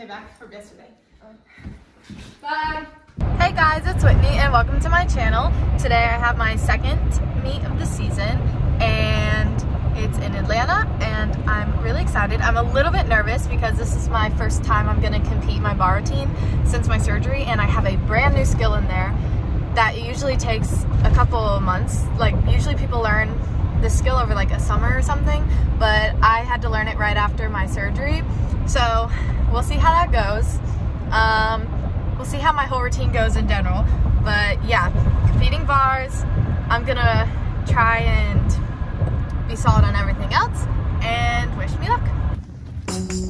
payback from yesterday. Bye. Hey guys, it's Whitney and welcome to my channel. Today I have my second meet of the season and it's in Atlanta and I'm really excited. I'm a little bit nervous because this is my first time I'm gonna compete my bar routine since my surgery and I have a brand new skill in there that usually takes a couple of months. Like usually people learn this skill over like a summer or something, but I had to learn it right after my surgery. So we'll see how that goes. Um, we'll see how my whole routine goes in general. But yeah, competing bars, I'm gonna try and be solid on everything else and wish me luck.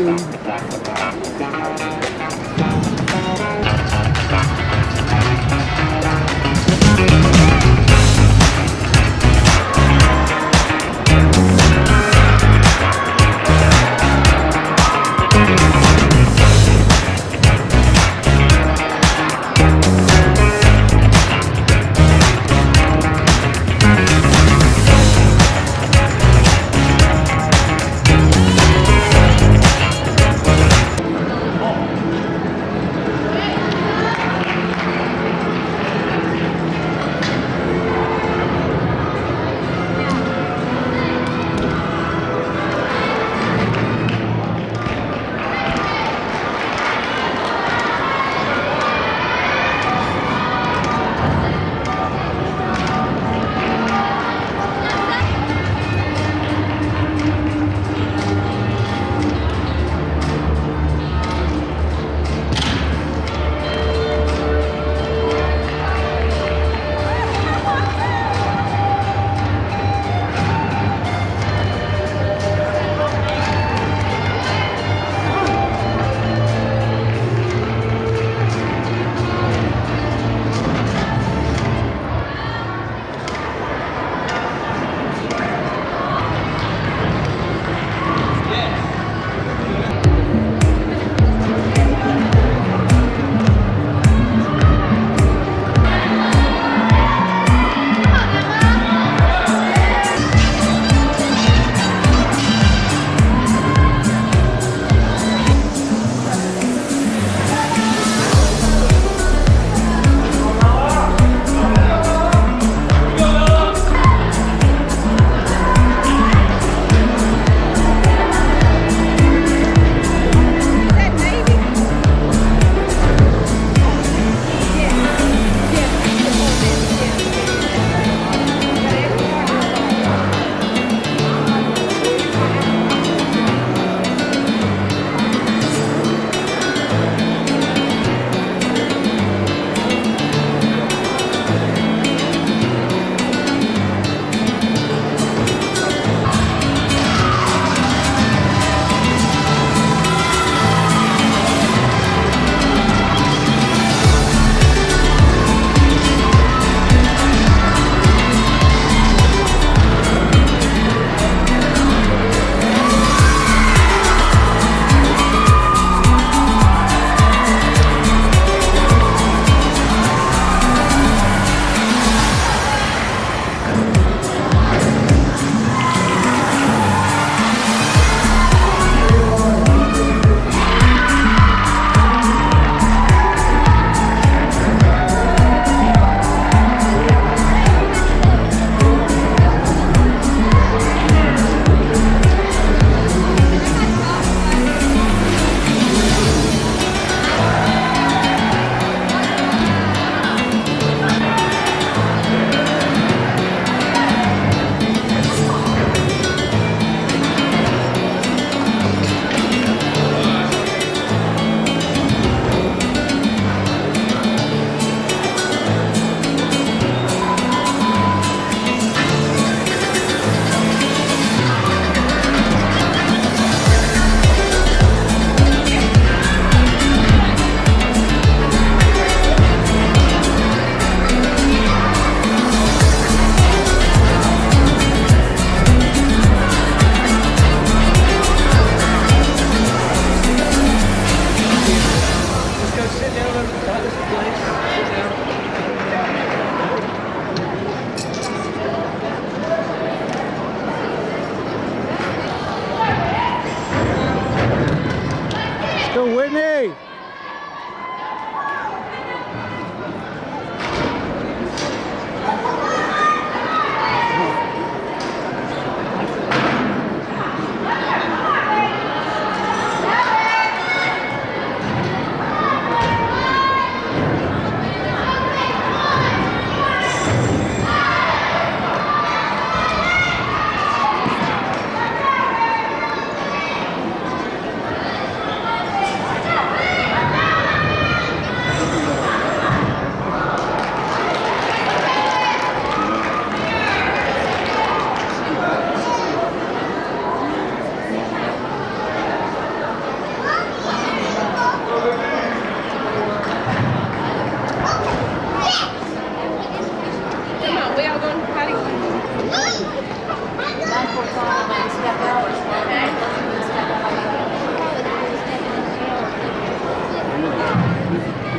you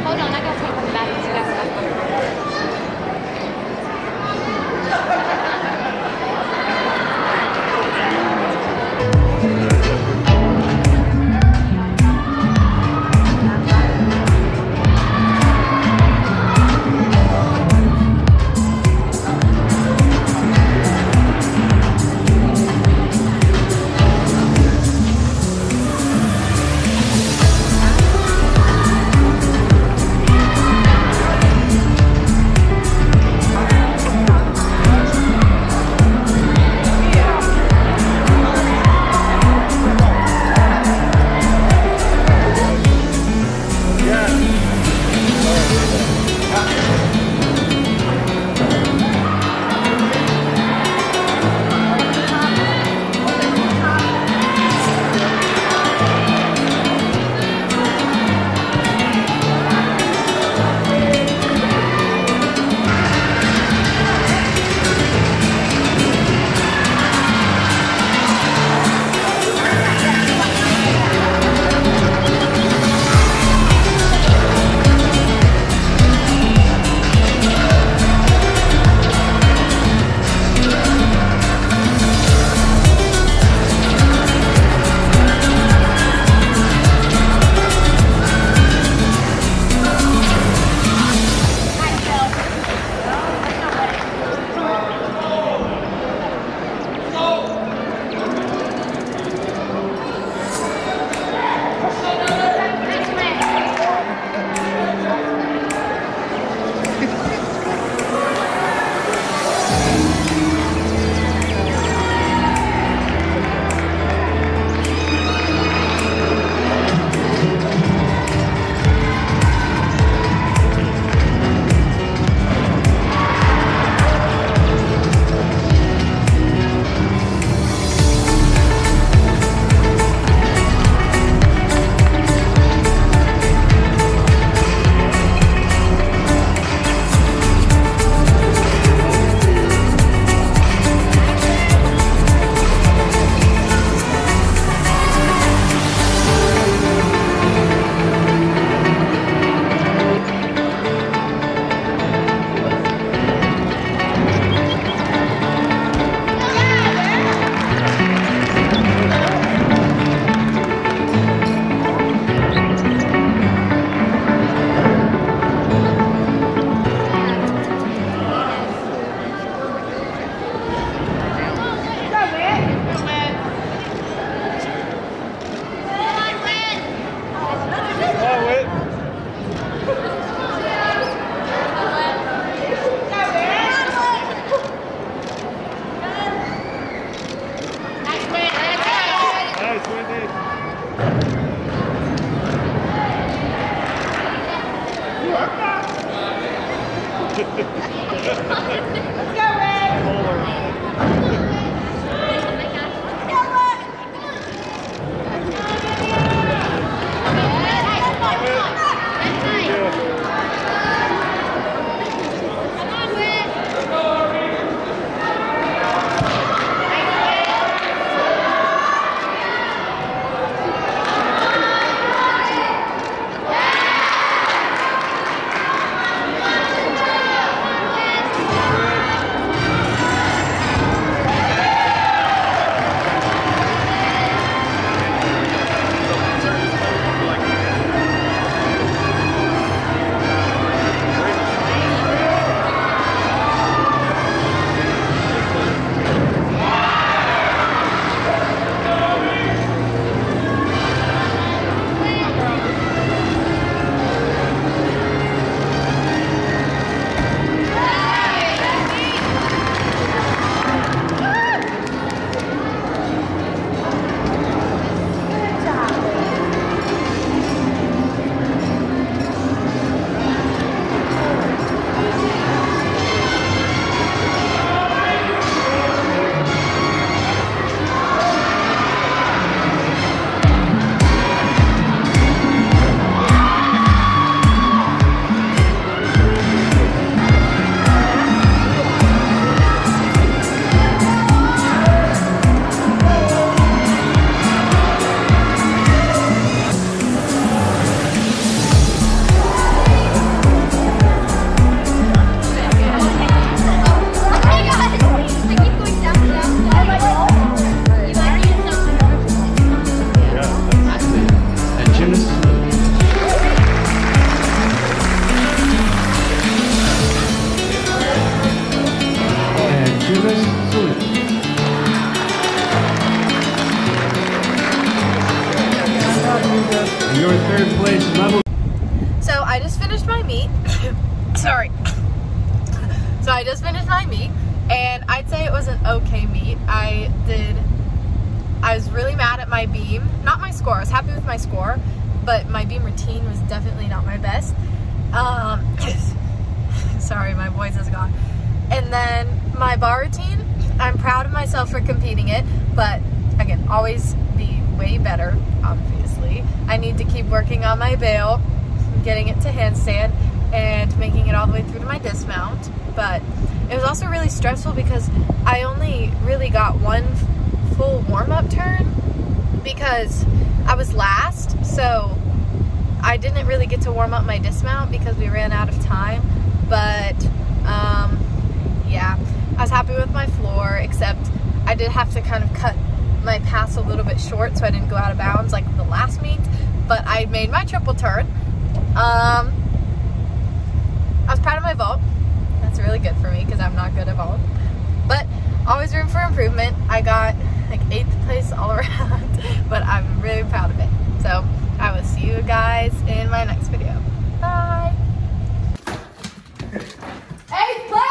好พ那个 my score, but my beam routine was definitely not my best. Um, sorry, my voice is gone. And then my bar routine. I'm proud of myself for competing it, but again, always be way better. Obviously, I need to keep working on my bail getting it to handstand and making it all the way through to my dismount. But it was also really stressful because I only really got one full warm up turn because I was last. So I didn't really get to warm up my dismount because we ran out of time. But um, yeah, I was happy with my floor, except I did have to kind of cut my pass a little bit short so I didn't go out of bounds like the last meet. But I made my triple turn um, I was proud of my vault. That's really good for me because I'm not good at vault. But always room for improvement. I got like eighth place all around, but I'm really proud of it. So I will see you guys in my next video. Bye. Eighth place!